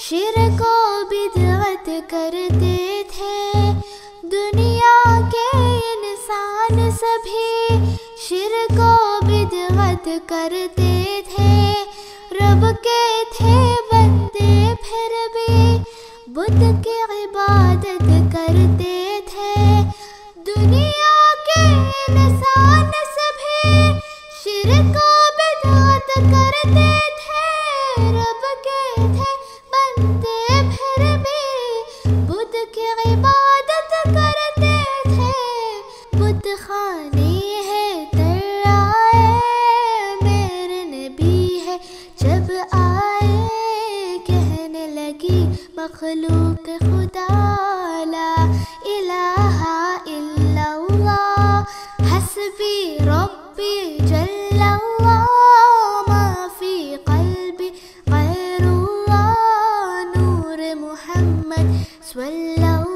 शिरक और बिदअत करते थे। दुनिया के इंसान सभी शिरक और बिदअत करते थे। रब के थे बंदे फिर भी बुद्ध की इबादत करते थे। दुनिया के इंसान सभी शिरक और عبادت کرتے تھے۔ بت خانے ہے، ترائے میرے نبی ہے۔ جب آئے کہنے لگی، مخلوق خدا لا الہ الا اللہ۔ حسبی ربی جل اللہ صلى